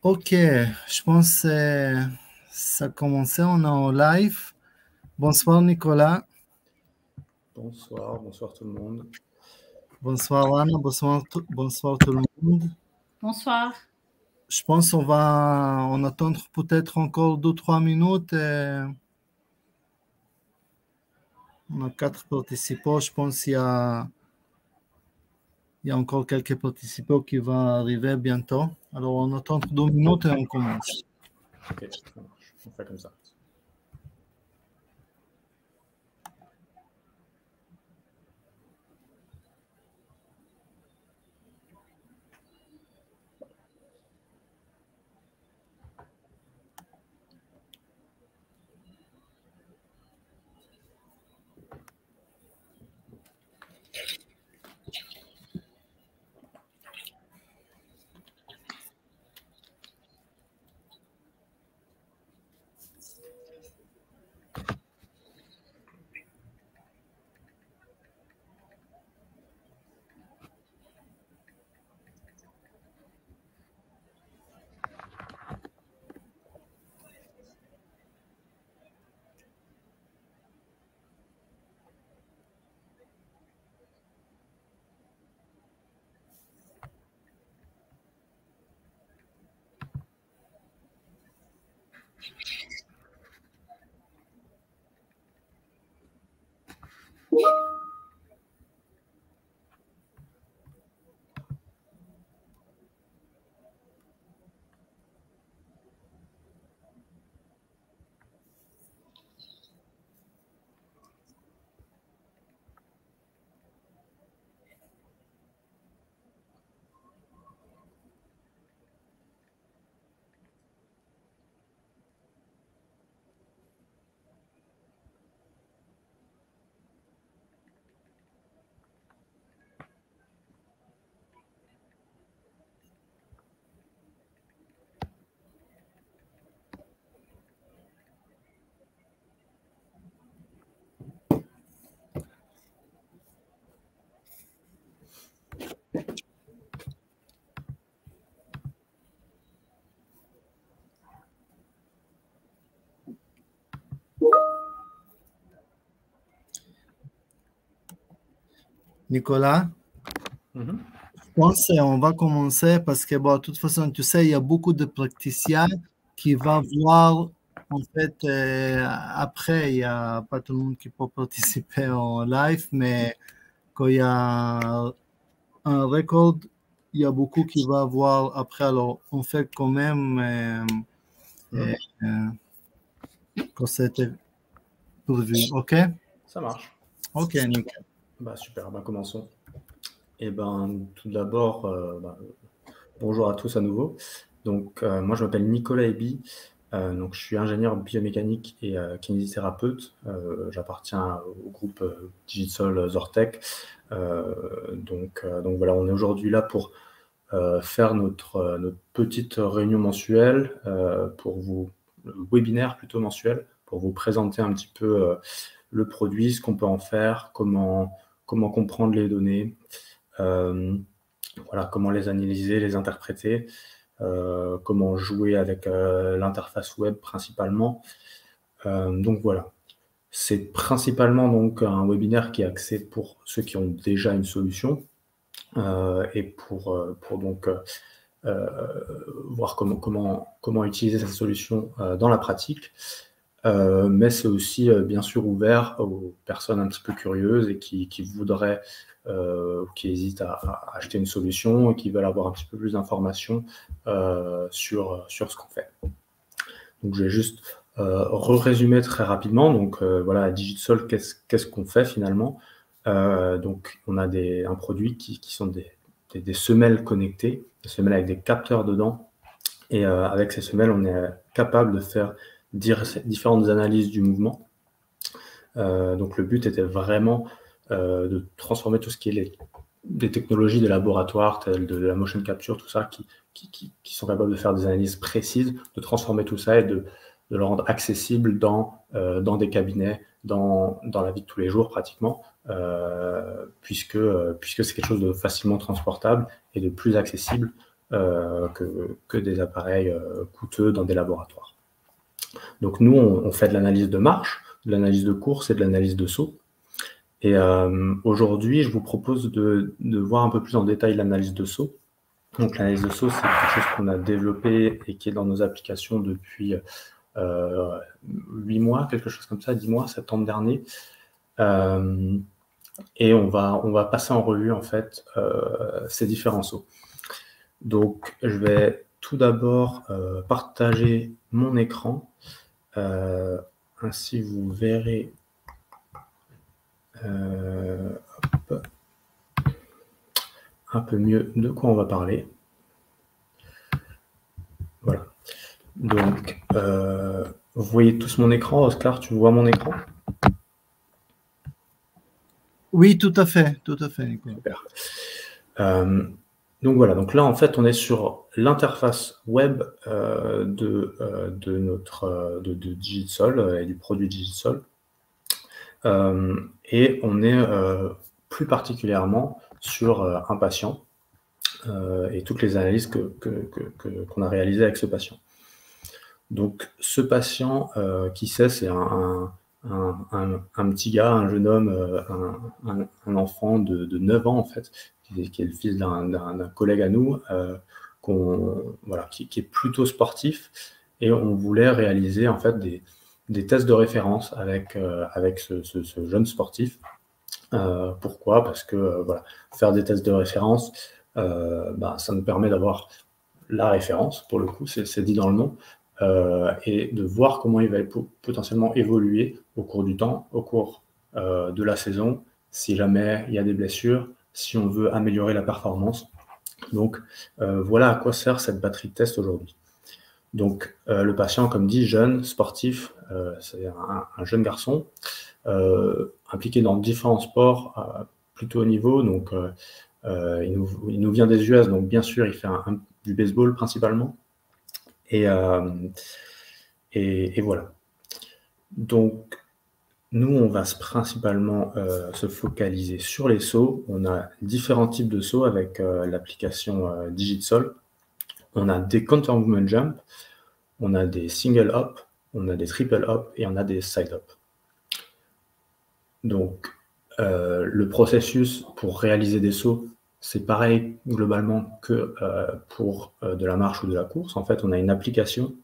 Ok, je pense que ça a commencé, on est en live. Bonsoir Nicolas. Bonsoir, bonsoir tout le monde. Bonsoir Anna, bonsoir, bonsoir tout le monde. Bonsoir. Je pense qu'on va en attendre peut-être encore deux, trois minutes. On a quatre participants. Je pense qu'il y a il y a encore quelques participants qui vont arriver bientôt. Alors, on attend deux minutes et on commence. Ok, On fait comme ça. Thank you. Nicolas, je pense qu'on va commencer parce que, bon, de toute façon, tu sais, il y a beaucoup de praticiens qui vont voir, en fait, euh, après, il n'y a pas tout le monde qui peut participer en live, mais quand il y a un record, il y a beaucoup qui vont voir après. Alors, on fait quand même euh, euh, quand c'était prévu. OK? Ça marche. OK, nickel. Bah, super, bah, commençons. Et ben, tout d'abord, euh, bah, bonjour à tous à nouveau. Donc, euh, moi, je m'appelle Nicolas Eby. Euh, donc, je suis ingénieur biomécanique et kinésithérapeute. J'appartiens au groupe Digital Zortec. Euh, donc, euh, donc voilà, on est aujourd'hui là pour euh, faire notre, notre petite réunion mensuelle, pour vous, webinaire plutôt mensuel, pour vous présenter un petit peu le produit, ce qu'on peut en faire, comment, comment comprendre les données, voilà, comment les analyser, les interpréter, comment jouer avec l'interface web principalement. Donc voilà, c'est principalement donc un webinaire qui est axé pour ceux qui ont déjà une solution euh, et pour, euh, pour donc euh, voir comment, comment, comment utiliser cette solution dans la pratique. Mais c'est aussi bien sûr ouvert aux personnes un petit peu curieuses et qui, qui voudraient euh, qui hésitent à, acheter une solution et qui veulent avoir un petit peu plus d'informations sur, sur ce qu'on fait. Donc je vais juste re-résumer très rapidement. Donc euh, voilà, à Digital, qu'est-ce qu'on fait finalement? Euh, Donc on a des, un produit qui, qui sont des, des, semelles connectées, des semelles avec des capteurs dedans. Et euh, avec ces semelles, on est capable de faire différentes analyses du mouvement. Euh, donc le but était vraiment euh, de transformer tout ce qui est les, des technologies des laboratoires, telles de la motion capture, tout ça, qui, qui, qui sont capables de faire des analyses précises, de transformer tout ça et de, de le rendre accessible dans, euh, dans des cabinets, dans, dans la vie de tous les jours pratiquement, euh, puisque, euh, puisque c'est quelque chose de facilement transportable et de plus accessible que, que, des appareils coûteux dans des laboratoires. Donc nous, on, fait de l'analyse de marche, de l'analyse de course et de l'analyse de saut. Et aujourd'hui, je vous propose de, de, voir un peu plus en détail l'analyse de saut. Donc l'analyse de saut, c'est quelque chose qu'on a développé et qui est dans nos applications depuis 8 mois, quelque chose comme ça, 10 mois, septembre dernier. Euh, et on va, passer en revue en fait euh, ces différents sauts. Donc je vais tout d'abord euh, partager mon écran. ainsi vous verrez un peu mieux de quoi on va parler. Voilà. Donc, euh, vous voyez tous mon écran. Oscar, tu vois mon écran? Oui, tout à fait, tout à fait. Super. Euh, donc voilà, donc là en fait on est sur l'interface web euh, de, de, notre de, de Digitsol et du produit Digitsol. et on est plus particulièrement sur un patient et toutes les analyses qu'on que, que, a réalisées avec ce patient. Donc, ce patient, euh, qui sait, c'est un, petit gars, un jeune homme, euh, un, enfant de, 9 ans, en fait, qui est, le fils d'un collègue à nous, euh, qui, est plutôt sportif. Et on voulait réaliser, en fait, des, tests de référence avec, ce, jeune sportif. pourquoi? Parce que, faire des tests de référence, bah, ça nous permet d'avoir la référence, pour le coup, c'est dit dans le nom, euh, et de voir comment il va potentiellement évoluer au cours du temps, au cours euh, de la saison, si jamais il y a des blessures, si on veut améliorer la performance. Donc euh, voilà à quoi sert cette batterie de test aujourd'hui. Donc le patient, comme dit, jeune, sportif, c'est un, jeune garçon, impliqué dans différents sports plutôt haut niveau. Donc il, nous, vient des US, donc bien sûr il fait du baseball principalement. Euh, et, voilà. Donc, nous, on va principalement euh, se focaliser sur les sauts. On a différents types de sauts avec euh, l'application Digitsol. On a des counter movement jump, on a des single hop, on a des triple hop et on a des side hop. Donc, le processus pour réaliser des sauts, c'est pareil globalement que euh, pour euh, de la marche ou de la course. En fait, on a une application,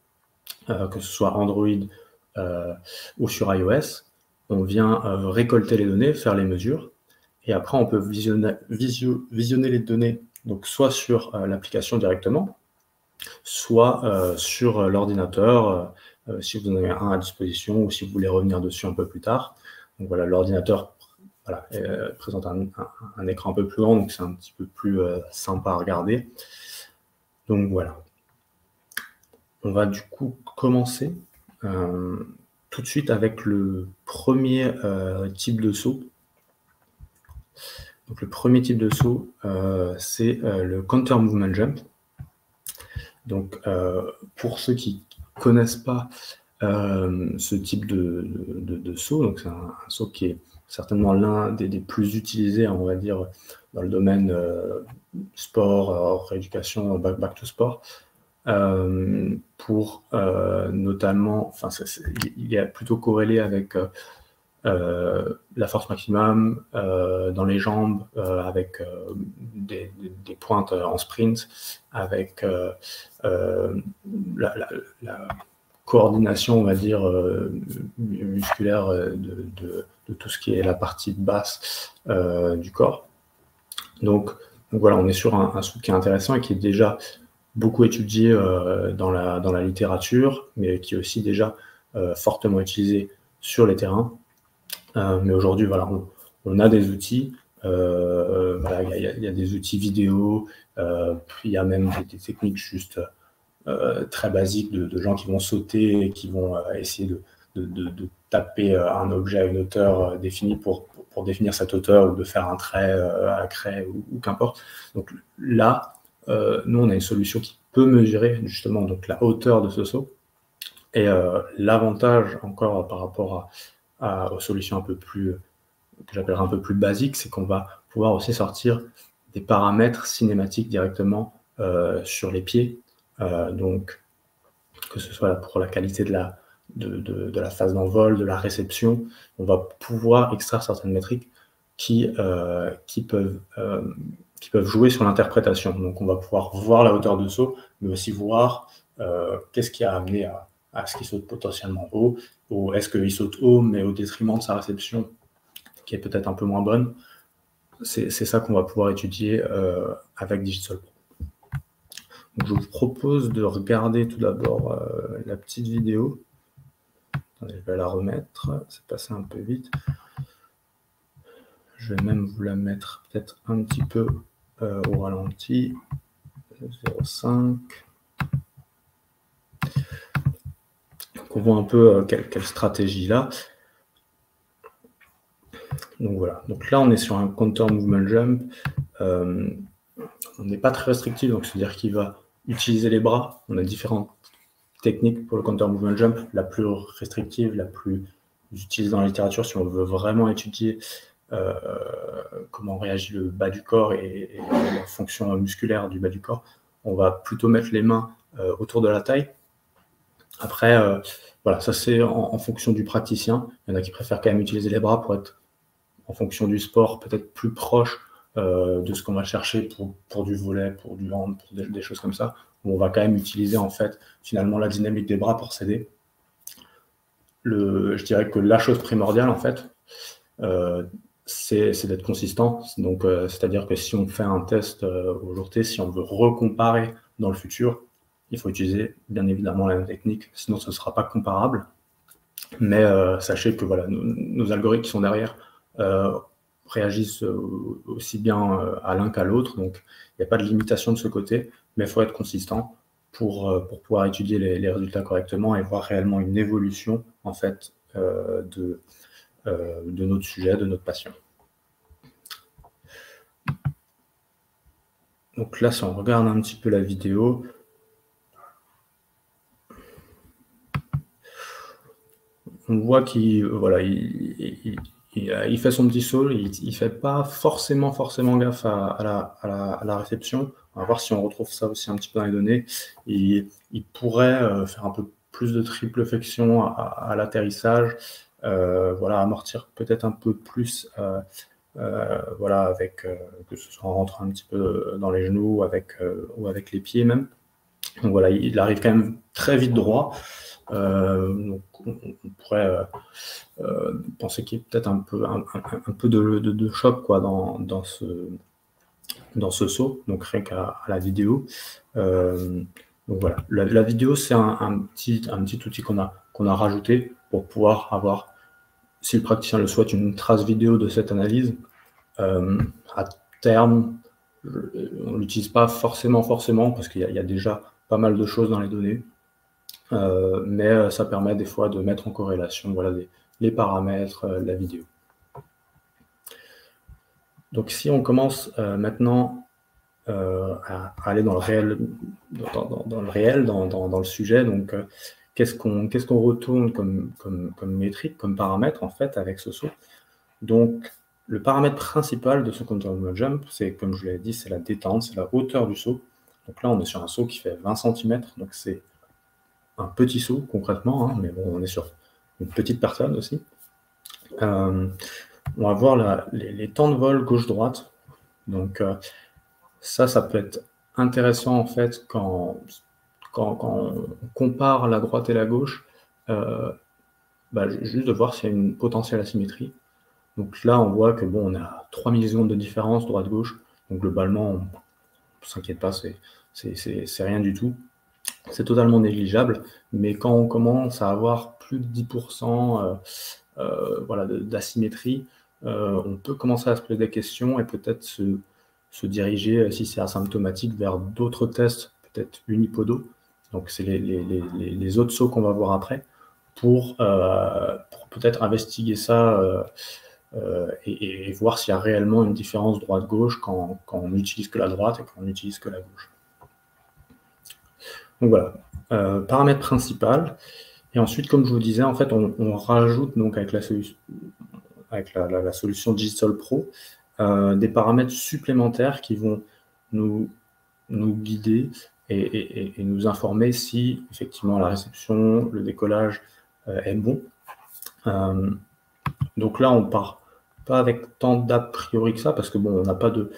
euh, que ce soit Android ou sur iOS. On vient récolter les données, faire les mesures, et après on peut visionner, visionner les données, donc soit sur l'application directement, soit sur l'ordinateur, si vous en avez un à disposition ou si vous voulez revenir dessus un peu plus tard. Donc voilà, l'ordinateur voilà, euh, présente un, écran un peu plus grand, donc c'est un petit peu plus euh, sympa à regarder. Donc voilà. On va du coup commencer euh, tout de suite avec le premier type de saut. Donc le premier type de saut, c'est le counter movement jump. Donc pour ceux qui connaissent pas ce type de, saut, donc c'est un, saut qui est certainement l'un des, plus utilisés, on va dire, dans le domaine euh, sport, euh, rééducation, back, back to sport, euh, pour notamment, enfin, il est plutôt corrélé avec la force maximum dans les jambes, avec des, pointes en sprint, avec la, coordination, on va dire, musculaire de de tout ce qui est la partie basse euh, du corps. Donc, voilà, on est sur un, un qui est intéressant et qui est déjà beaucoup étudié euh, dans, la, littérature, mais qui est aussi déjà euh, fortement utilisé sur les terrains. mais aujourd'hui, voilà, on, a des outils. il y, a des outils vidéo, il y a même des, techniques juste très basiques de, gens qui vont sauter et qui vont essayer de, taper euh, un objet à une hauteur euh, définie pour, définir cette hauteur ou de faire un trait euh, à craie ou, qu'importe. Donc là, nous, on a une solution qui peut mesurer justement donc, la hauteur de ce saut. Et l'avantage encore par rapport aux solutions un peu plus, que j'appellerais un peu plus basiques, c'est qu'on va pouvoir aussi sortir des paramètres cinématiques directement sur les pieds. Donc, que ce soit pour la qualité de la, de, la phase d'envol, de la réception, on va pouvoir extraire certaines métriques qui, qui, peuvent, qui peuvent jouer sur l'interprétation. Donc on va pouvoir voir la hauteur de saut, mais aussi voir qu'est-ce qui a amené à, à ce qu'il saute potentiellement haut, ou est-ce qu'il saute haut, mais au détriment de sa réception, qui est peut-être un peu moins bonne. C'est ça qu'on va pouvoir étudier euh, avec Digital Pro. Je vous propose de regarder tout d'abord euh, la petite vidéo. je vais la remettre, c'est passé un peu vite. Je vais même vous la mettre peut-être un petit peu euh, au ralenti. 0,5. on voit un peu euh, quelle, stratégie là. Donc voilà. Donc là, on est sur un counter movement jump. On n'est pas très restrictif, donc c'est-à-dire qu'il va utiliser les bras. On a différentes techniques pour le counter movement jump. La plus restrictive, la plus utilisée dans la littérature, si on veut vraiment étudier euh, comment réagit le bas du corps et, la fonction musculaire du bas du corps, on va plutôt mettre les mains autour de la taille après, euh, voilà, ça c'est en, fonction du praticien. Il y en a qui préfèrent quand même utiliser les bras pour être, en fonction du sport, peut-être plus proche euh, de ce qu'on va chercher pour, du volet, pour du hand, pour des, choses comme ça, où on va quand même utiliser en fait finalement la dynamique des bras pour s'aider. Je dirais que la chose primordiale en fait, euh, c'est d'être consistant. Donc, c'est-à-dire que si on fait un test aujourd'hui, si on veut recomparer dans le futur, il faut utiliser bien évidemment la même technique, sinon ce ne sera pas comparable. Mais euh, sachez que voilà, nos, algorithmes qui sont derrière euh, réagissent euh, aussi bien à l'un qu'à l'autre, donc il n'y a pas de limitation de ce côté, mais il faut être consistant pour, pour pouvoir étudier les, résultats correctement et voir réellement une évolution en fait de, de notre sujet, de notre patient. Donc là, si on regarde un petit peu la vidéo, on voit qu'il voilà, il, fait son petit saut, il ne fait pas forcément, forcément gaffe à, la, réception. On va voir si on retrouve ça aussi un petit peu dans les données. il pourrait euh, faire un peu plus de triple flexion à, l'atterrissage, euh, voilà, amortir peut-être un peu plus, euh, voilà, avec que ce soit en rentrant un petit peu dans les genoux avec, ou avec les pieds même. Donc voilà, il arrive quand même très vite droit. Euh, on, pourrait euh, euh, penser qu'il y a peut-être un peu, de, choc dans, ce, saut, donc rien qu'à la vidéo. donc voilà, la, vidéo, c'est un, petit, outil qu'on a, qu'on a rajouté pour pouvoir avoir, si le praticien le souhaite, une trace vidéo de cette analyse. à terme, on ne l'utilise pas forcément, forcément, parce qu'il y, a déjà pas mal de choses dans les données. Euh, mais euh, ça permet des fois de mettre en corrélation voilà, les, paramètres, euh, la vidéo. Donc si on commence maintenant à, aller dans le réel, dans, le, réel, dans, le sujet, donc qu'est-ce qu'on qu'est-ce qu'on retourne comme, comme, comme, métrique, comme paramètre en fait avec ce saut? Donc le paramètre principal de ce counter jump, c'est comme je l'ai dit, c'est la détente, c'est la hauteur du saut. Donc là on est sur un saut qui fait 20 cm, donc c'est un petit saut concrètement, hein, mais bon, on est sur une petite personne aussi. Euh, on va voir les, temps de vol gauche-droite. Donc euh, ça, ça peut être intéressant en fait quand, quand, on compare la droite et la gauche, euh, bah, juste de voir s'il y a une potentielle asymétrie. Donc là, on voit que bon, on a 3 millisecondes de différence droite-gauche. Donc globalement, on ne s'inquiète pas, c'est rien du tout c'est totalement négligeable. Mais quand on commence à avoir plus de 10% euh, euh, voilà, d'asymétrie, euh, on peut commencer à se poser des questions et peut-être se, diriger, si c'est asymptomatique, vers d'autres tests, peut-être unipodo. Donc, c'est les, autres sauts qu'on va voir après, pour, peut-être investiguer ça et, voir s'il y a réellement une différence droite-gauche quand, quand on n'utilise que la droite et quand on n'utilise que la gauche. Donc voilà, euh, paramètre principal. Et ensuite, comme je vous disais, en fait, on, rajoute donc avec la, solution, avec Pro euh, des paramètres supplémentaires qui vont nous guider et, nous informer si effectivement la réception, le décollage est bon. donc là, on part pas avec tant d'a priori que ça, parce que bon, on n'a pas de,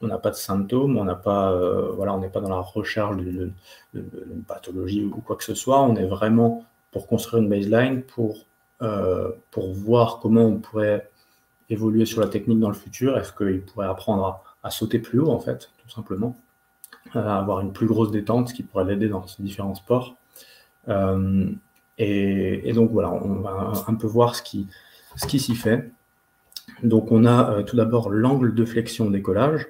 on n'a pas de symptômes, on n'a pas, euh, voilà, on n'est pas dans la recherche d'une pathologie ou quoi que ce soit. On est vraiment pour construire une baseline, pour, euh, pour voir comment on pourrait évoluer sur la technique dans le futur. Est-ce qu'il pourrait apprendre à, sauter plus haut, en fait, tout simplement, à avoir une plus grosse détente, ce qui pourrait l'aider dans ces différents sports. Euh, et, donc voilà, on va un peu voir ce qui s'y fait. Donc on a euh, tout d'abord l'angle de flexion décollage,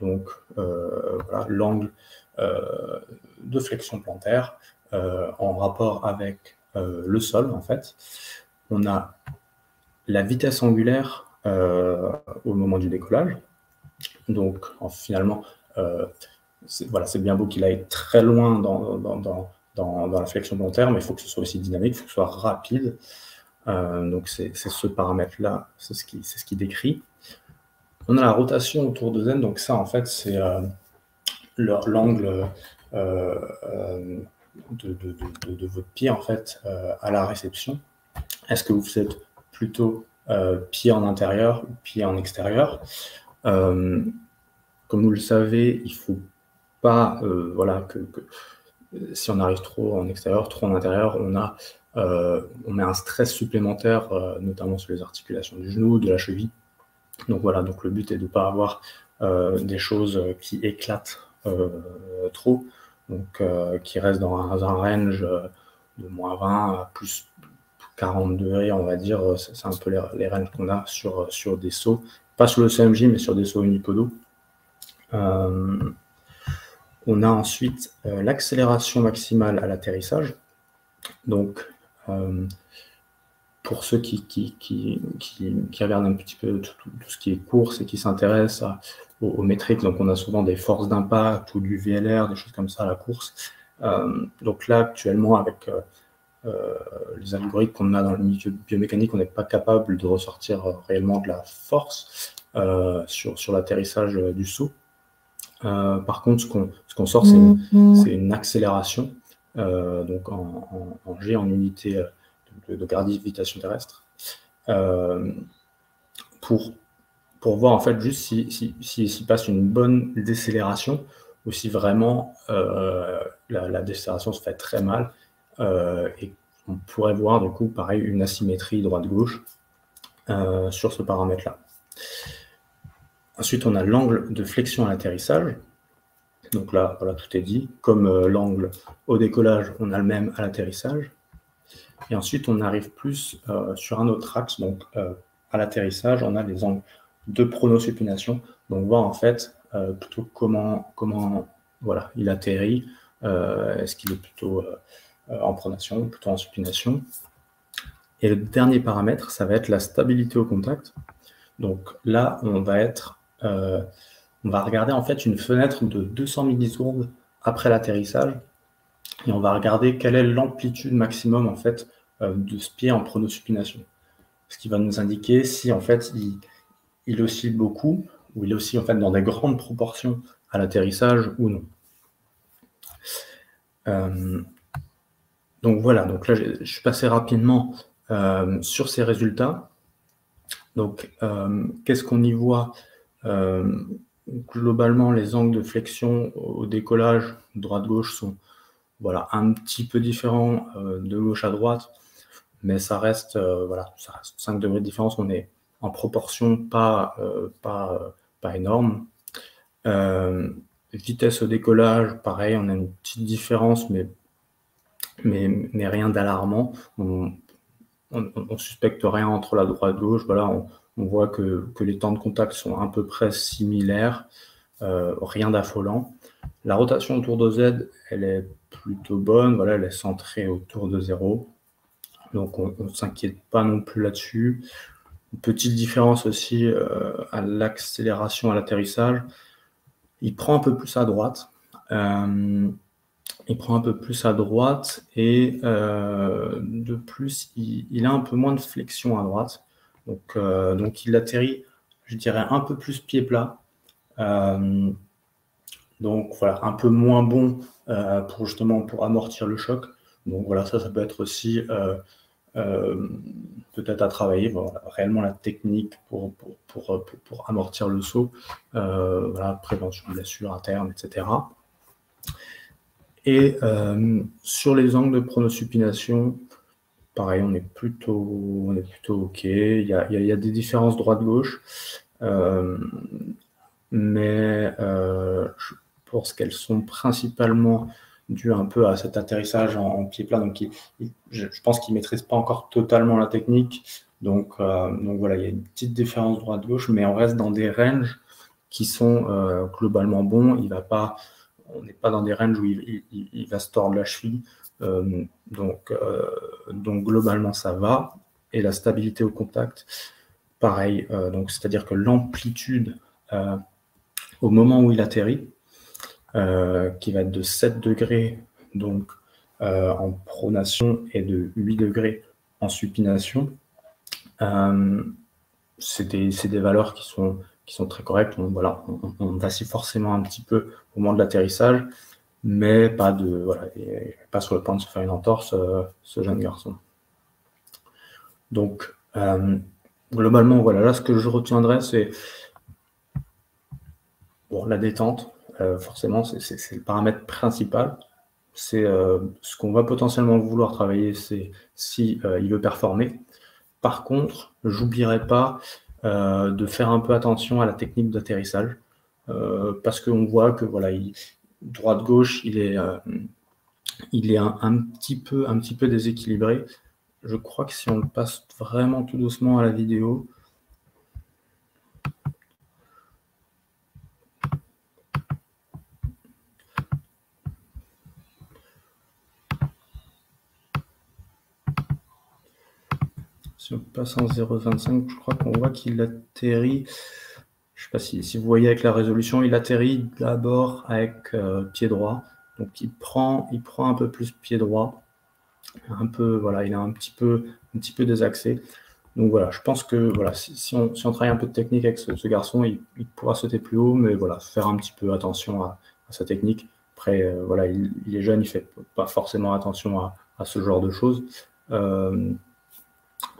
donc euh, l'angle euh, de flexion plantaire en rapport avec le sol en fait. On a la vitesse angulaire au moment du décollage. Donc finalement, voilà, c'est bien beau qu'il aille très loin dans, dans, la flexion plantaire, mais il faut que ce soit aussi dynamique, il faut que ce soit rapide. Euh, donc c'est ce paramètre-là, c'est ce, qui, décrit. On a la rotation autour de Z, donc ça en fait c'est euh, l'angle euh, de, votre pied en fait à la réception. Est-ce que vous êtes plutôt pied en intérieur ou pied en extérieur? Comme vous le savez, il faut pas, voilà, que, si on arrive trop en extérieur, trop en intérieur, on a euh, on met un stress supplémentaire, euh, notamment sur les articulations du genou, de la cheville. Donc voilà, donc le but est de ne pas avoir euh, des choses qui éclatent trop, donc qui restent dans un, range de moins 20 à plus 40 degrés, on va dire. C'est un peu les, les ranges qu'on a sur, sur des sauts, pas sur le CMJ, mais sur des sauts unipodo. on a ensuite l'accélération maximale à l'atterrissage. Donc, pour ceux qui, qui, qui, qui, regardent un petit peu tout, ce qui est course et qui s'intéressent aux, métriques, donc on a souvent des forces d'impact ou du VLR, des choses comme ça à la course. Euh, donc là, actuellement, avec euh, les algorithmes qu'on a dans le milieu biomécanique, on n'est pas capable de ressortir réellement de la force sur, sur l'atterrissage du saut. par contre, ce qu'on sort, c'est une, mmh, mmh. une, accélération euh, donc en, G, en unité euh, de, de gravitation terrestre, euh, pour, pour voir en fait juste s'il si, si, si, passe une bonne décélération ou si vraiment la, décélération se fait très mal et on pourrait voir du coup pareil une asymétrie droite-gauche sur ce paramètre-là. Ensuite, on a l'angle de flexion à l'atterrissage. Donc là, voilà, tout est dit. Comme euh, l'angle au décollage, on a le même à l'atterrissage. Et ensuite, on arrive plus euh, sur un autre axe. Donc, euh, à l'atterrissage, on a les angles de pronosupination. Donc, voir en fait plutôt comment, comment voilà, il atterrit. Est-ce qu'il est plutôt en pronation ou plutôt en supination? Et le dernier paramètre, ça va être la stabilité au contact. Donc là, on va être on va regarder en fait une fenêtre de 200 millisecondes après l'atterrissage et on va regarder quelle est l'amplitude maximum en fait euh, de ce pied en pronosupination. Ce qui va nous indiquer si en fait il, il oscille beaucoup ou il aussi en fait dans des grandes proportions à l'atterrissage ou non. Euh, donc voilà, donc là je suis passé rapidement euh, sur ces résultats. Donc qu'est-ce qu'on y voit? Globalement, les angles de flexion au décollage droite-gauche sont voilà, un petit peu différents euh, de gauche à droite, mais ça reste, euh, voilà, ça 5 degrés de différence. On est en proportion pas, euh, pas, pas énorme. vitesse au décollage, pareil, on a une petite différence, mais, mais, mais rien d'alarmant. On, suspecte rien entre la droite-gauche. Voilà, on voit que, les temps de contact sont à peu près similaires, euh, rien d'affolant. La rotation autour de Z, elle est plutôt bonne, voilà, elle est centrée autour de 0. Donc on ne s'inquiète pas non plus là-dessus. Petite différence aussi euh, à l'accélération à l'atterrissage. Il prend un peu plus à droite. Euh, il prend un peu plus à droite et de plus, il, a un peu moins de flexion à droite. Donc, euh, donc il atterrit, je dirais, un peu plus pied plat. Euh, Donc voilà, un peu moins bon pour justement pour amortir le choc. Donc voilà, ça, ça peut être aussi peut-être à travailler. réellement la technique pour, pour, pour, amortir le saut, voilà, prévention de blessures internes, etc. Et sur les angles de pronosupination, pareil, on est plutôt, on est plutôt OK. Il y a, des différences droite-gauche, euh, mais euh, je pense qu'elles sont principalement dues un peu à cet atterrissage en, pied plat. Donc, je, pense qu'ils ne maîtrisent pas encore totalement la technique. Donc, euh, donc voilà, il y a une petite différence droite-gauche, mais on reste dans des ranges qui sont globalement bons. Il va pas, on n'est pas dans des ranges où il va se tordre la cheville. Euh, donc, euh, donc globalement, ça va. Et la stabilité au contact, pareil. Euh, donc, c'est-à-dire que l'amplitude au moment où il atterrit, qui va être de 7 degrés donc, en pronation et de 8 degrés en supination, c'est des, valeurs qui sont, qui sont très correctes. Voilà, on, on, forcément un petit peu au moment de l'atterrissage mais pas de voilà, pas sur le point de se faire une entorse, euh, ce jeune garçon. Donc, euh, globalement, voilà, là, ce que je retiendrai, c'est bon, la détente. Euh, forcément, c'est le paramètre principal. C'est ce qu'on va potentiellement vouloir travailler, c'est si il veut performer. Par contre, j'oublierai pas de faire un peu attention à la technique d'atterrissage, parce qu'on voit que voilà, il, droite-gauche, il est, euh, il est un, petit peu, un petit peu déséquilibré. Je crois que si on le passe vraiment tout doucement à la vidéo, Si on passe en 0,25, je crois qu'on voit qu'il atterrit si, vous voyez avec la résolution, il atterrit d'abord avec euh, pied droit. Donc il prend, il prend un peu plus pied droit. Un peu, voilà, il est un petit peu, un petit peu désaxé. Donc voilà, je pense que voilà, si, on, travaille un peu de technique avec ce, garçon, il, pourra sauter plus haut, mais voilà, faire un petit peu attention à, sa technique. Après, euh, voilà, il, est jeune, il fait pas forcément attention à, ce genre de choses. Euh,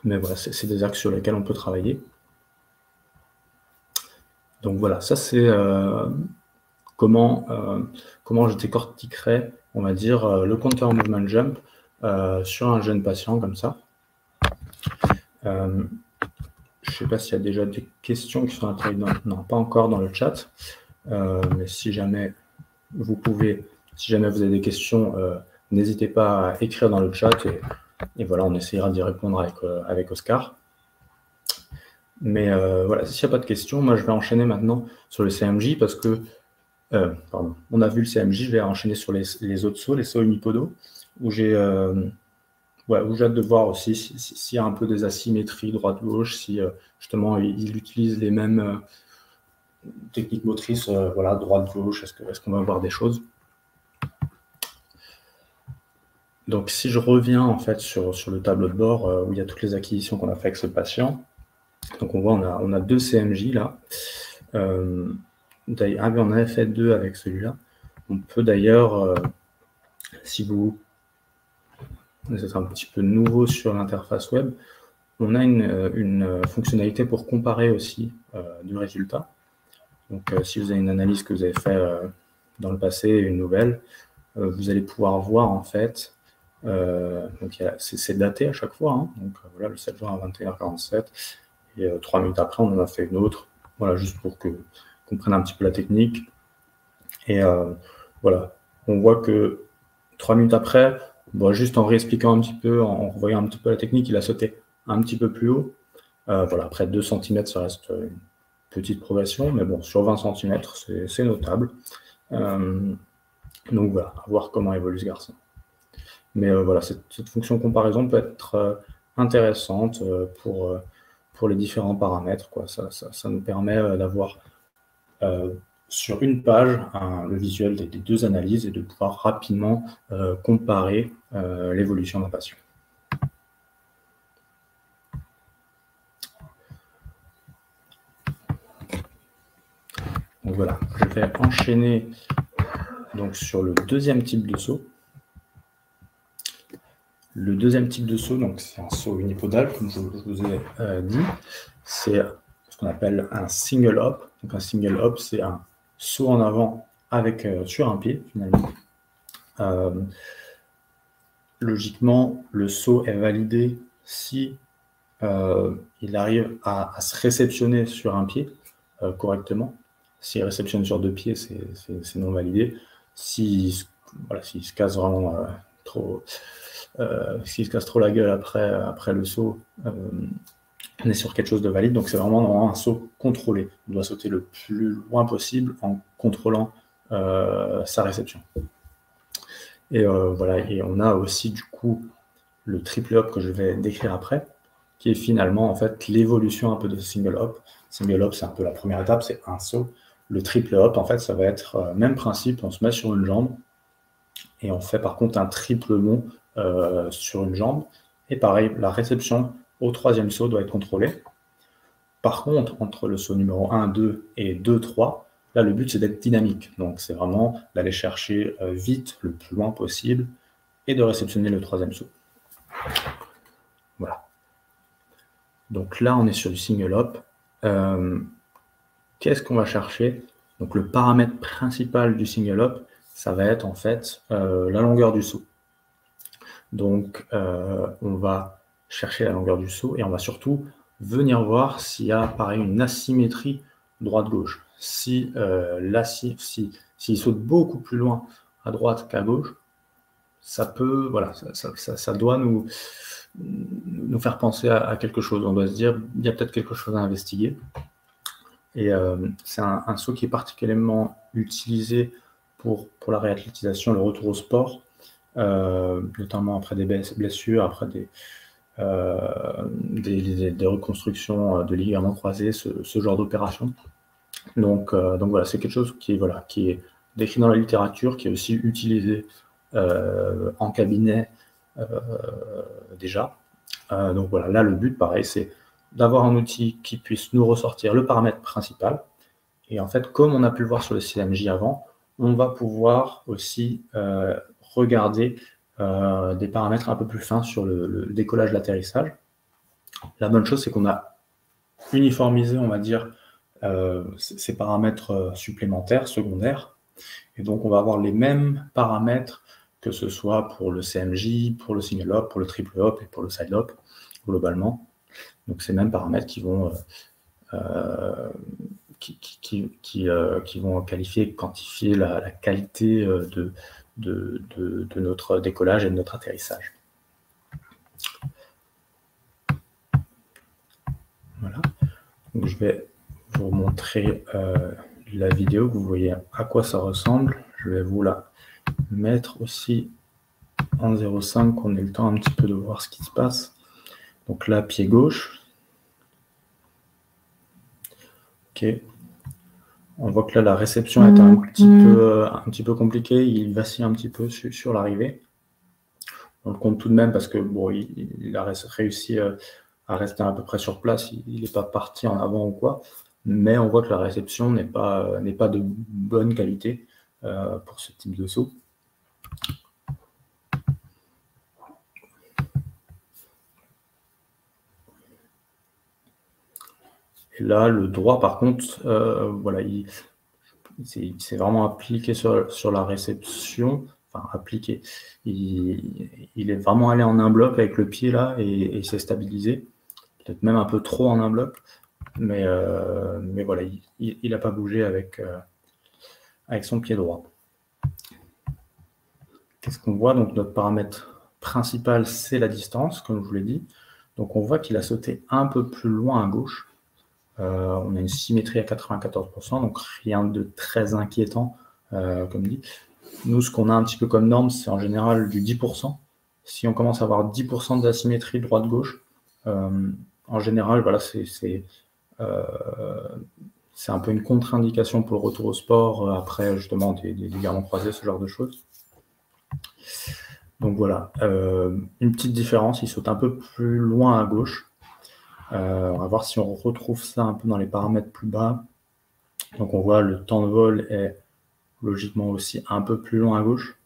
mais voilà, c'est des axes sur lesquels on peut travailler. Donc voilà, ça c'est euh, comment, euh, comment je décortiquerais, on va dire, euh, le compteur movement jump sur un jeune patient comme ça. je ne sais pas s'il y a déjà des questions qui sont intégrées. Dans, non, pas encore dans le chat. mais si jamais vous pouvez, si jamais vous avez des questions, n'hésitez pas à écrire dans le chat et, voilà, on essayera d'y répondre avec Oscar. Mais euh, voilà, s'il n'y a pas de questions, moi je vais enchaîner maintenant sur le CMJ parce que, euh, pardon, on a vu le CMJ, je vais enchaîner sur les, autres sauts, les sauts unipodo, où j'ai euh, j'ai hâte de voir aussi s'il y a un peu des asymétries droite-gauche, si justement il, utilise les mêmes techniques motrices, voilà, droite-gauche, est-ce qu'on va voir des choses? Donc, si je reviens en fait sur, sur le tableau de bord où il y a toutes les acquisitions qu'on a fait avec ce patient, donc on voit, on a, a deux CMJ là. Euh, ah, on en avait fait deux avec celui-là. On peut d'ailleurs, euh, si vous êtes un petit peu nouveau sur l'interface web, on a une, fonctionnalité pour comparer aussi euh, du résultat. Donc si vous avez une analyse que vous avez fait dans le passé, une nouvelle, vous allez pouvoir voir en fait, donc c'est daté à chaque fois, hein. donc voilà le 7 juin à 21h47, et euh, trois minutes après, on en a fait une autre. Voilà, juste pour que qu'on prenne un petit peu la technique. Et euh, voilà, on voit que trois minutes après, juste en réexpliquant un petit peu, en, revoyant un petit peu la technique, il a sauté un petit peu plus haut. Euh, voilà, après 2 cm, ça reste une petite progression, mais bon, sur 20 cm, c'est notable. donc voilà, à voir comment évolue ce garçon. Mais voilà, cette, cette, fonction comparaison peut être intéressante pour pour les différents paramètres. Quoi. Ça, ça, nous permet euh, d'avoir euh, sur une page le visuel des, deux analyses et de pouvoir rapidement euh, comparer l'évolution d'un patient. Donc voilà, je vais enchaîner donc sur le deuxième type de saut. Le deuxième type de saut, donc c'est un saut unipodal, comme je, vous ai euh, dit. C'est ce qu'on appelle un single hop. Donc un single hop, c'est un saut en avant avec euh, sur un pied finalement. Euh, logiquement, le saut est validé si il arrive à, se réceptionner sur un pied correctement. S'il réceptionne sur deux pieds, c'est non validé. S'il voilà, se casse vraiment euh, s'il se casse trop la gueule après, après le saut, euh, on est sur quelque chose de valide. Donc c'est vraiment un saut contrôlé. On doit sauter le plus loin possible en contrôlant euh, sa réception. Et voilà, et on a aussi du coup le triple hop que je vais décrire après, qui est finalement en fait l'évolution un peu de single hop. Single hop, c'est un peu la première étape, c'est un saut. Le triple hop, en fait, ça va être même principe, on se met sur une jambe et on fait par contre un triple mont euh, sur une jambe. Et pareil, la réception au troisième saut doit être contrôlée. Par contre, entre le saut numéro 1, 2 et 2, 3, là, le but, c'est d'être dynamique. Donc, c'est vraiment d'aller chercher euh, vite, le plus loin possible, et de réceptionner le troisième saut. Voilà. Donc là, on est sur du single hop. Euh, qu'est-ce qu'on va chercher? Donc, le paramètre principal du single hop, ça va être en fait la longueur du saut. Donc, euh, on va chercher la longueur du saut et on va surtout venir voir s'il y a pareil une asymétrie droite-gauche. Si, euh, saute beaucoup plus loin à droite qu'à gauche, ça peut, voilà, ça, doit nous, nous faire penser à, quelque chose. On doit se dire, il y a peut-être quelque chose à investiguer. Et euh, c'est un, saut qui est particulièrement utilisé pour, pour la réathlétisation, le retour au sport, euh, notamment après des blessures, après des, euh, des, reconstructions euh, de ligaments croisés, ce, genre d'opération. Donc, donc voilà, c'est quelque chose qui voilà, qui est décrit dans la littérature, qui est aussi utilisé en cabinet déjà. donc voilà, là le but, pareil, c'est d'avoir un outil qui puisse nous ressortir le paramètre principal. Et en fait, comme on a pu le voir sur le CMJ avant, on va pouvoir aussi regarder euh, des paramètres un peu plus fins sur le, décollage, l'atterrissage. La bonne chose, c'est qu'on a uniformisé, on va dire, euh, ces paramètres euh, supplémentaires, secondaires. Et donc, on va avoir les mêmes paramètres que ce soit pour le CMJ, pour le single hop, pour le triple hop et pour le side hop, globalement. Donc, ces mêmes paramètres qui vont, qui, vont qualifier, quantifier la qualité de, de, notre décollage et de notre atterrissage. Voilà. je vais vous montrer euh, la vidéo, vous voyez à quoi ça ressemble. Je vais vous la mettre aussi en 0,5, qu'on ait le temps un petit peu de voir ce qui se passe. Donc là, pied gauche. Ok, on voit que là, la réception est un petit, mm. peu, un petit peu compliquée. Il vacille un petit peu sur, l'arrivée. On le compte tout de même parce que bon, il, a réussi euh, à rester à peu près sur place. Il n'est pas parti en avant ou quoi. Mais on voit que la réception n'est pas, n'est pas de bonne qualité euh, pour ce type de saut. Là, le droit, par contre, euh, voilà, il, s'est vraiment appliqué sur, la réception, enfin appliqué. Il, est vraiment allé en un bloc avec le pied là et, s'est stabilisé, peut-être même un peu trop en un bloc, mais, euh, voilà, il n'a pas bougé avec, euh, avec son pied droit. Qu'est-ce qu'on voit? Donc notre paramètre principal, c'est la distance, comme je vous l'ai dit. Donc on voit qu'il a sauté un peu plus loin à gauche. Euh, on a une symétrie à 94%, donc rien de très inquiétant, euh, comme dit. Nous, ce qu'on a un petit peu comme norme, c'est en général du 10%. Si on commence à avoir 10% d'asymétrie droite-gauche, euh, en général, voilà, c'est un peu une contre-indication pour le retour au sport après justement des, des ligaments croisés, ce genre de choses. Donc voilà, une petite différence, il saute un peu plus loin à gauche. Euh, on va voir si on retrouve ça un peu dans les paramètres plus bas. Donc on voit le temps de vol est logiquement aussi un peu plus long à gauche.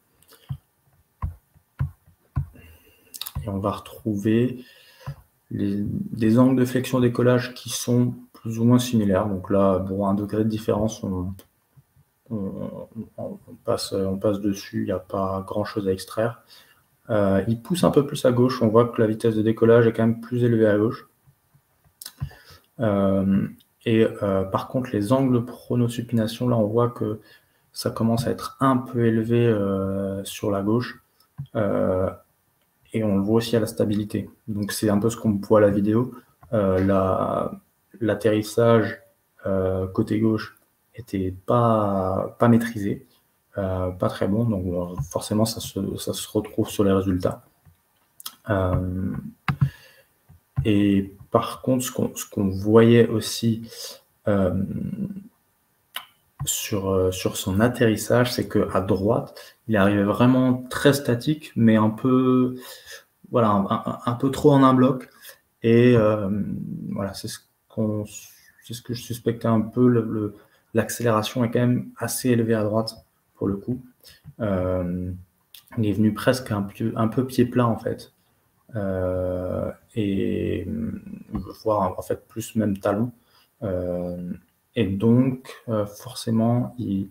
Et on va retrouver des angles de flexion-décollage qui sont plus ou moins similaires. Donc là, pour un degré de différence, on, passe, on passe dessus, il n'y a pas grand-chose à extraire. Euh, il pousse un peu plus à gauche, on voit que la vitesse de décollage est quand même plus élevée à gauche. Euh, et euh, par contre, les angles pronosupination, là, on voit que ça commence à être un peu élevé sur la gauche. et on le voit aussi à la stabilité. Donc c'est un peu ce qu'on voit à la vidéo. L'atterrissage côté gauche était pas, pas maîtrisé. Euh, pas très bon, donc forcément ça se, retrouve sur les résultats. Euh, et par contre, ce qu'on voyait aussi euh, sur, sur son atterrissage, c'est qu'à droite, il arrivait vraiment très statique, mais un peu, trop en un bloc. Et voilà, c'est ce, que je suspectais un peu. L'accélération est quand même assez élevée à droite pour le coup. Euh, il est venu presque un peu pied plat en fait. Euh, et voire en fait plus même talon. Euh, et donc forcément il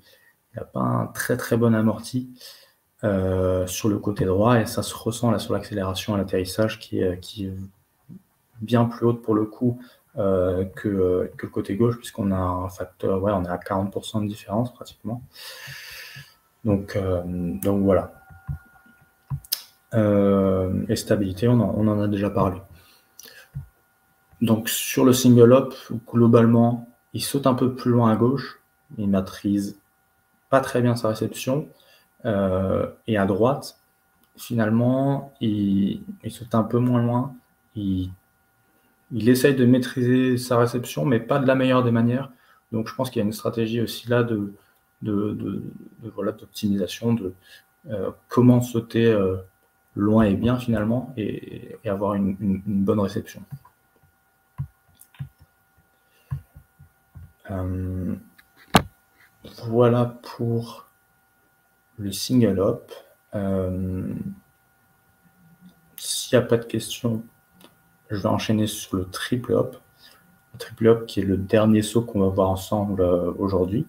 n'a pas un très très bon amorti sur le côté droit et ça se ressent là sur l'accélération à l'atterrissage qui est, bien plus haute pour le coup que, que, le côté gauche puisqu'on a un facteur, ouais, on est à 40% de différence pratiquement. Donc, euh, donc voilà. Euh, et stabilité, on en, a déjà parlé. Donc sur le single up, globalement, il saute un peu plus loin à gauche, il maîtrise pas très bien sa réception. Euh, et à droite, finalement, il, saute un peu moins loin. Il, essaye de maîtriser sa réception, mais pas de la meilleure des manières. Donc je pense qu'il y a une stratégie aussi là de, de, voilà d'optimisation de euh, comment sauter loin et bien finalement et, avoir une, bonne réception. Euh, voilà pour le single hop. S'il n'y a pas de questions, je vais enchaîner sur le triple hop. Le triple hop qui est le dernier saut qu'on va voir ensemble aujourd'hui.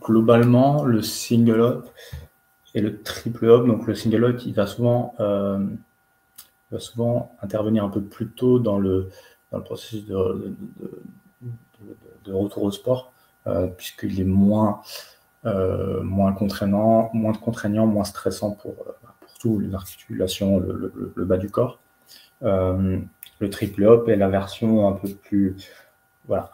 Globalement, le single hop et le triple hop, donc le single hop, il va souvent, euh, intervenir un peu plus tôt dans le, dans le processus de, retour au sport, euh, puisqu'il est moins, euh, moins contraignant, moins contraignant, moins stressant pour, pour tout, les articulations, le, le, bas du corps. le triple hop est la version un peu plus, voilà,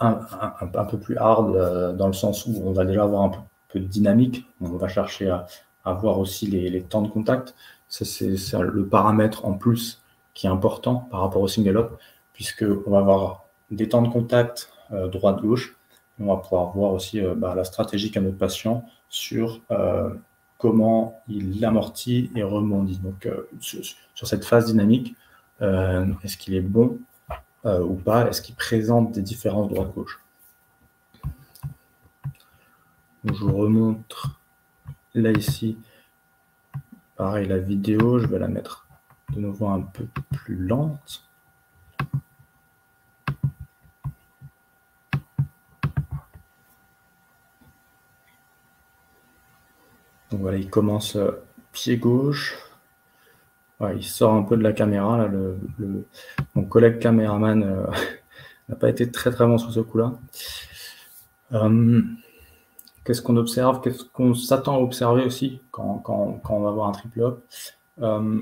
un, peu plus hard euh, dans le sens où on va déjà avoir un peu, de dynamique. On va chercher à, avoir aussi les, temps de contact. C'est le paramètre en plus qui est important par rapport au single up, puisqu'on va avoir des temps de contact euh, droite-gauche. On va pouvoir voir aussi euh, bah, la stratégie qu'a notre patient sur comment il amortit et rebondit. Donc, sur, cette phase dynamique, est-ce qu'il est bon euh, ou pas Est-ce qu'il présente des différences droite-gauche Je vous remontre là ici. Pareil, la vidéo, je vais la mettre de nouveau un peu plus lente. Donc voilà, il commence euh, pied gauche, il sort un peu de la caméra. Mon collègue caméraman euh, n'a pas été très très bon sur ce coup-là. Euh, qu'est-ce qu'on observe? Qu'est-ce qu'on s'attend à observer aussi quand, on va voir un triple up euh,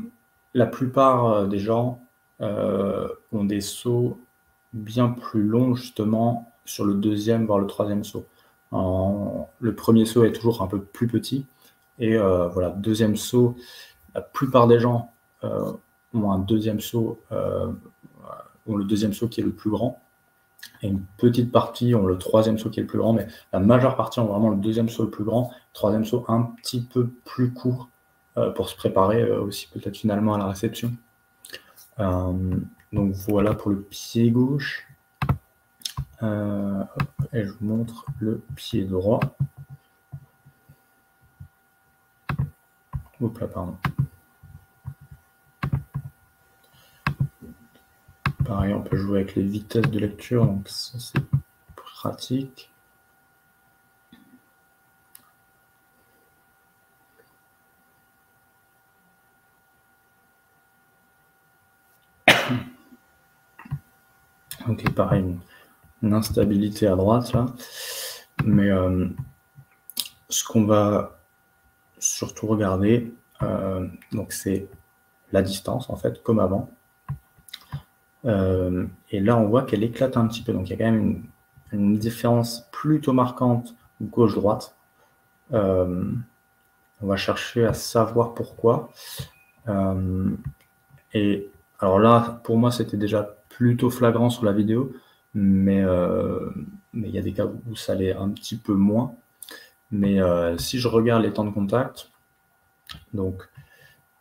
La plupart des gens ont des sauts bien plus longs justement sur le deuxième voire le troisième saut. le premier saut est toujours un peu plus petit et voilà deuxième saut. La plupart des gens ont un deuxième saut, euh, ont le deuxième saut qui est le plus grand. Et une petite partie ont le troisième saut qui est le plus grand, mais la majeure partie ont vraiment le deuxième saut le plus grand, troisième saut un petit peu plus court euh, pour se préparer aussi peut-être finalement à la réception. Donc voilà pour le pied gauche. Euh, et je vous montre le pied droit. Oups là, pardon. Pareil, on peut jouer avec les vitesses de lecture, donc ça c'est pratique. Ok, pareil, une, instabilité à droite. Mais euh, ce qu'on va surtout regarder, euh, c'est la distance en fait, comme avant. Euh, et là, on voit qu'elle éclate un petit peu. Donc, il y a quand même une, différence plutôt marquante gauche-droite. Euh, on va chercher à savoir pourquoi. Euh, et alors là, pour moi, c'était déjà plutôt flagrant sur la vidéo, mais, mais il y a des cas où ça l'est un petit peu moins. Mais si je regarde les temps de contact, donc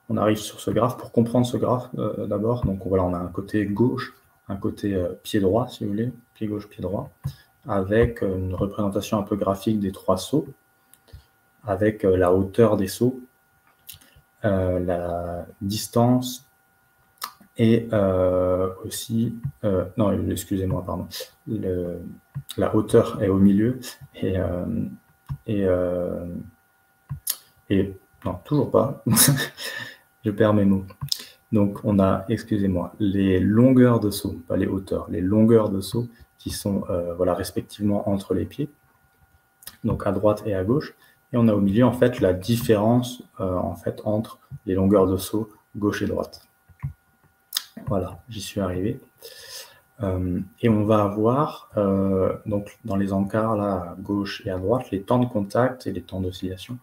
on arrive sur ce graphe. Pour comprendre ce graphe, euh, d'abord, donc voilà, on a un côté gauche, un côté euh, pied droit, si vous voulez, pied gauche, pied droit, avec euh, une représentation un peu graphique des trois sauts, avec la hauteur des sauts, la distance et aussi, non, excusez-moi, pardon, la hauteur est au milieu et, et, et non, toujours pas. je perds mes mots. Donc on a, excusez-moi, les longueurs de saut, pas les hauteurs, les longueurs de saut qui sont euh, voilà, respectivement entre les pieds, donc à droite et à gauche. Et on a au milieu en fait la différence euh, en fait entre les longueurs de saut gauche et droite. Voilà, j'y suis arrivé. Euh, et on va avoir donc dans les encarts là à gauche et à droite les temps de contact et les temps d'oscillation.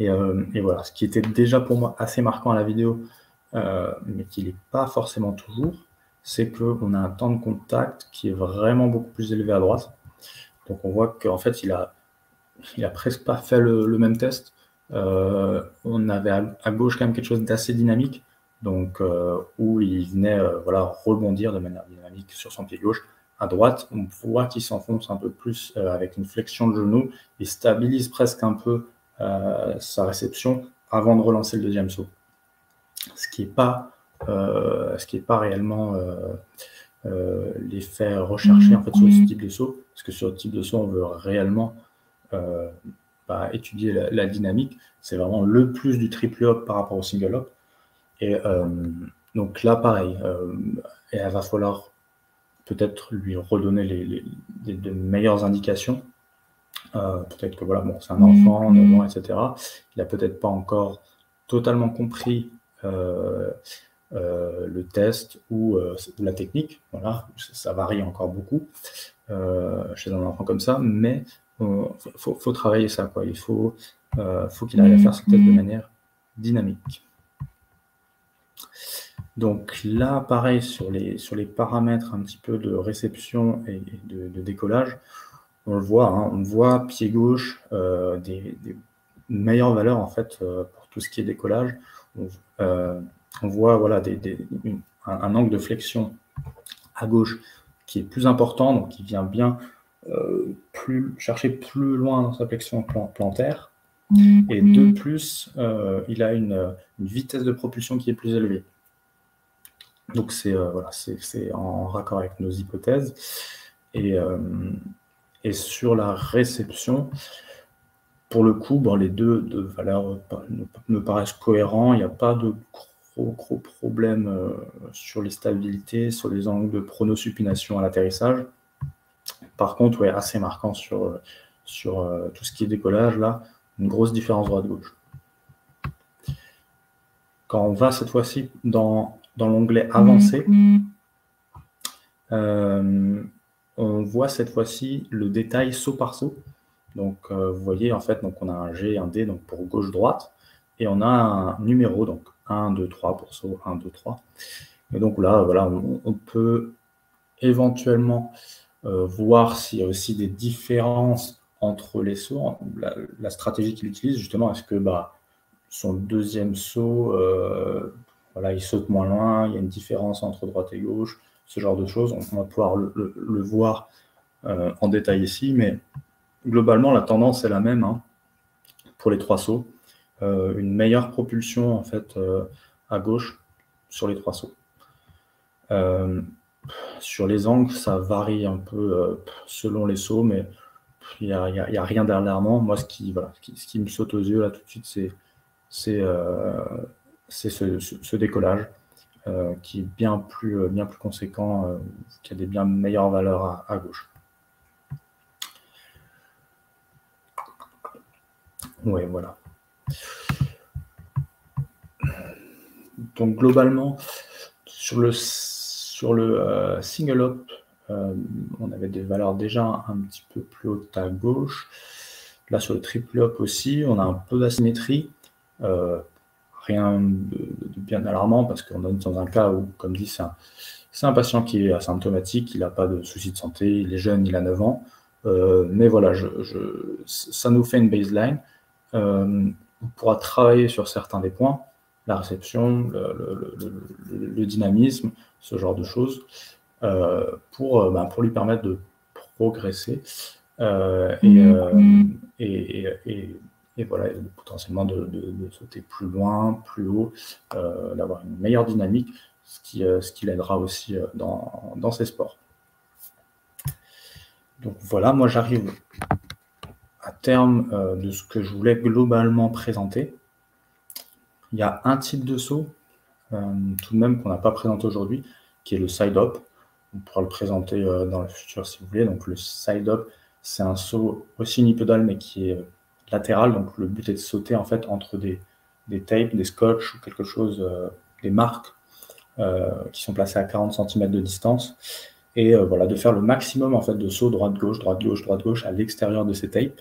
Euh, et, voilà, ce qui était déjà pour moi assez marquant à la vidéo, euh, mais qui n'est pas forcément toujours, c'est qu'on a un temps de contact qui est vraiment beaucoup plus élevé à droite. Donc on voit qu'en fait, il a, presque pas fait le, même test. Euh, on avait à, gauche quand même quelque chose d'assez dynamique, donc où il venait voilà, rebondir de manière dynamique sur son pied gauche. À droite, on voit qu'il s'enfonce un peu plus avec une flexion de genou, il stabilise presque un peu sa réception avant de relancer le deuxième saut. Ce qui n'est pas, euh, ce qui est pas réellement euh, l'effet recherché en fait, sur ce type de saut, parce que sur ce type de saut, on veut réellement bah, étudier la, dynamique. C'est vraiment le plus du triple hop par rapport au single hop. Et donc là, pareil, et il va falloir peut-être lui redonner les, de meilleures indications euh, peut-être que voilà, bon, c'est un enfant, 9 ans, etc. Il n'a peut-être pas encore totalement compris euh, euh, le test ou la technique. Voilà, ça varie encore beaucoup chez un enfant comme ça, mais il faut, travailler ça. Quoi. Il faut, faut qu'il arrive à faire ce test de manière dynamique. Donc là, pareil, sur les, sur les paramètres un petit peu de réception et de décollage, on le voit, hein, on voit pied gauche euh, des, meilleures valeurs en fait euh, pour tout ce qui est décollage. On, euh, voit voilà un, angle de flexion à gauche qui est plus important, donc qui vient bien plus chercher plus loin dans sa flexion plantaire. Et de plus, il a une, vitesse de propulsion qui est plus élevée. Donc c'est voilà, c'est en raccord avec nos hypothèses. Et, et sur la réception, pour le coup, les deux, valeurs me paraissent cohérents. Il n'y a pas de gros, gros problèmes euh, sur les stabilités, sur les angles de pronosupination à l'atterrissage. Par contre, ouais, assez marquant sur, sur euh, tout ce qui est décollage, là, une grosse différence droite-gauche. Quand on va cette fois-ci dans, dans l'onglet avancé, mmh. euh, on voit cette fois-ci le détail saut par saut. Donc, euh, vous voyez, en fait, donc on a un G, un D donc pour gauche-droite, et on a un numéro, donc 1, 2, 3 pour saut, 1, 2, 3. Et donc là, voilà, on, peut éventuellement euh, voir s'il y a aussi des différences entre les sauts. La, stratégie qu'il utilise, justement, est-ce que bah, son deuxième saut, euh, voilà, il saute moins loin, il y a une différence entre droite et gauche, ce genre de choses. On, va pouvoir le, voir en détail ici, mais globalement, la tendance est la même hein, pour les trois sauts. une meilleure propulsion en fait à gauche sur les trois sauts. sur les angles, ça varie un peu selon les sauts, mais il n'y a, rien d'alarmant. Moi, ce qui, ce, qui, me saute aux yeux là tout de suite, c'est euh, ce, décollage euh, qui est bien plus, euh, bien plus conséquent, qui a des bien meilleures valeurs à, gauche. Oui, voilà. Donc globalement, sur le, sur le single up, euh, on avait des valeurs déjà un petit peu plus hautes à gauche. Là, sur le triple up aussi, on a un peu d'asymétrie. Euh, rien de, bien alarmant parce qu'on est dans un cas où, comme dit, c'est un, patient qui est asymptomatique, il n'a pas de soucis de santé, il est jeune, il a 9 ans. Euh, mais voilà, ça nous fait une baseline. on pourra travailler sur certains des points, la réception, le dynamisme, ce genre de choses. Euh, pour, euh, ben, pour lui permettre de progresser euh, mm-hmm. et, et, et, voilà, potentiellement de, sauter plus loin, plus haut, d'avoir une meilleure dynamique, ce qui, ce qui l'aidera aussi dans, dans ces sports. Donc voilà, moi j'arrive à terme de ce que je voulais globalement présenter. Il y a un type de saut, tout de même qu'on n'a pas présenté aujourd'hui, qui est le side-up on pourra le présenter euh, dans le futur si vous voulez. Donc le side-up, c'est un saut aussi unipodal mais qui est euh, latéral. Donc le but est de sauter en fait entre des, des tapes, des scotch ou quelque chose, euh, des marques qui sont placées à 40 cm de distance. Et voilà, de faire le maximum en fait de saut droite-gauche, droite-gauche, droite-gauche à l'extérieur de ces tapes.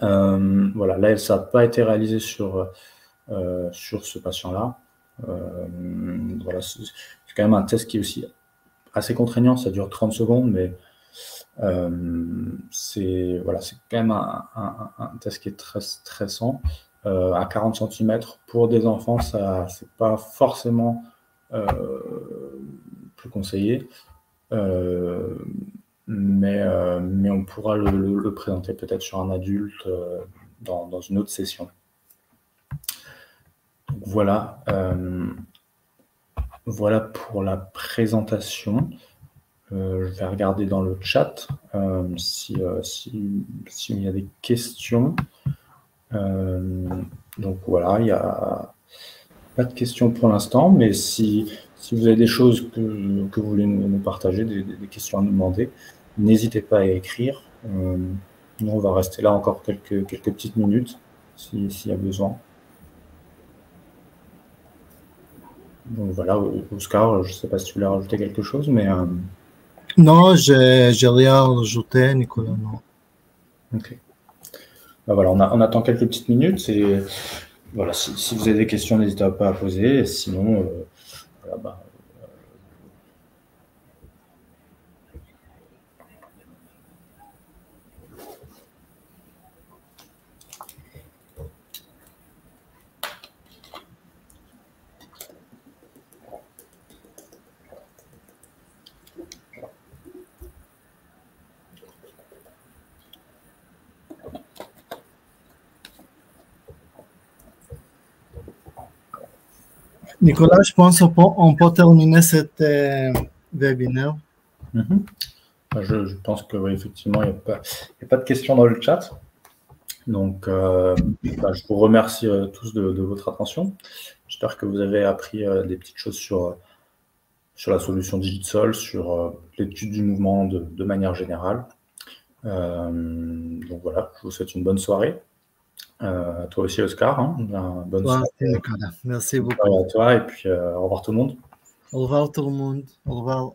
voilà, là, ça n'a pas été réalisé sur, sur ce patient-là. voilà, c'est quand même un test qui est aussi assez contraignant, ça dure 30 secondes, mais euh, c'est voilà, quand même un, test qui est très stressant. Euh, à 40 cm pour des enfants, ça c'est pas forcément euh, plus conseillé. mais, mais on pourra le, présenter peut-être sur un adulte dans, dans, une autre session. Donc voilà. Voilà pour la présentation. Euh, je vais regarder dans le chat euh, euh, si, y a des questions. donc voilà, il n'y a pas de questions pour l'instant, mais si, si, vous avez des choses que, que vous voulez nous, partager, des, questions à nous demander, n'hésitez pas à écrire. nous, on va rester là encore quelques, quelques petites minutes s'il y a besoin. Donc voilà, Oscar, je ne sais pas si tu voulais rajouter quelque chose, mais. Non, j'ai rien rajouté, Nicolas, non. Ok. Ben voilà, on, on, attend quelques petites minutes. Et voilà, si, vous avez des questions, n'hésitez pas à poser. Sinon, euh, voilà, bah, Nicolas, je pense qu'on peut terminer cet euh, webinaire. Mhm. je, pense que effectivement, il n'y a, pas de questions dans le chat. Donc, euh, bah, je vous remercie euh, tous de, votre attention. J'espère que vous avez appris des petites choses sur, sur la solution Digitsol, sur l'étude du mouvement de, manière générale. donc voilà, je vous souhaite une bonne soirée. Euh, toi aussi, Oscar. Hein. bonne soirée. Merci beaucoup. à toi et puis euh, au revoir tout le monde. Au revoir tout le monde. Au revoir.